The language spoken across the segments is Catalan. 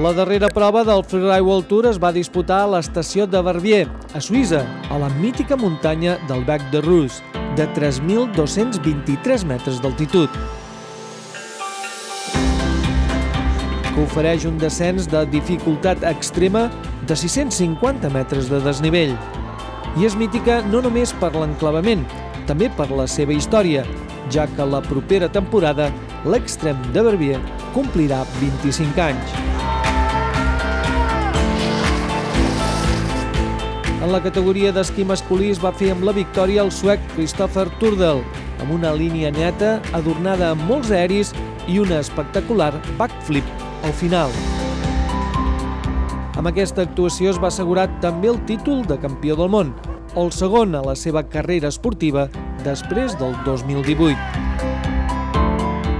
La darrera prova del Freeride World Tour es va disputar a l'estació de Verbier, a Suïssa, a la mítica muntanya del Bec de Rus, de 3.223 metres d'altitud. que ofereix un descens de dificultat extrema de 650 metres de desnivell. I és mítica no només per l'enclavament, també per la seva història, ja que la propera temporada l'extrem de Verbier complirà 25 anys. En la categoria d'esquí masculí es va fer amb la victòria el suec Christopher Turdel, amb una línia neta adornada amb molts aeris i una espectacular backflip al final. Amb aquesta actuació es va assegurar també el títol de campió del món, el segon a la seva carrera esportiva després del 2018.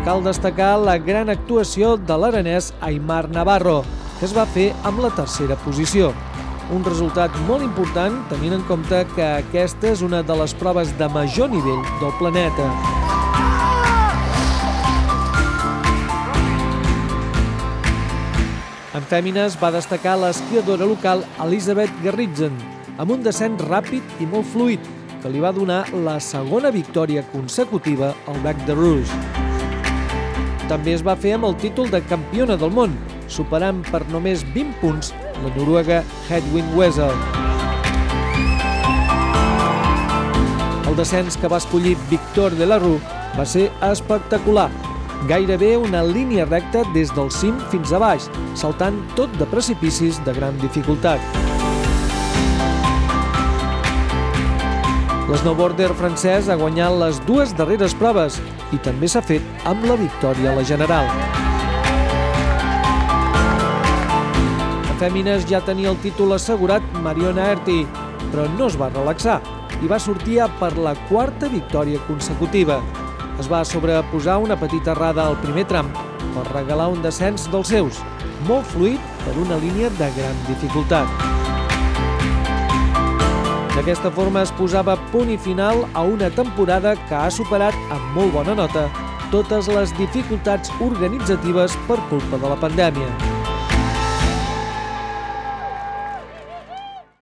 Cal destacar la gran actuació de l'aranès Aymar Navarro, que es va fer amb la tercera posició. Un resultat molt important tenint en compte que aquesta és una de les proves de major nivell del planeta. En fèmines va destacar l'esquiadora local Elisabeth Garritzen, amb un descens ràpid i molt fluid, que li va donar la segona victòria consecutiva al Back de Rouge. També es va fer amb el títol de campiona del món, superant per només 20 punts la noruega Hedwig Wessel. El descens que va escollir Victor de la Rue va ser espectacular, gairebé una línia recta des del cim fins a baix, saltant tot de precipicis de gran dificultat. L'esnowboarder francès ha guanyat les dues darreres proves i també s'ha fet amb la victòria a la general. Fèmines ja tenia el títol assegurat Mariona Erti, però no es va relaxar i va sortir per la quarta victòria consecutiva. Es va sobreposar una petita errada al primer tram per regalar un descens dels seus, molt fluid per una línia de gran dificultat. D'aquesta forma es posava punt i final a una temporada que ha superat amb molt bona nota totes les dificultats organitzatives per culpa de la pandèmia.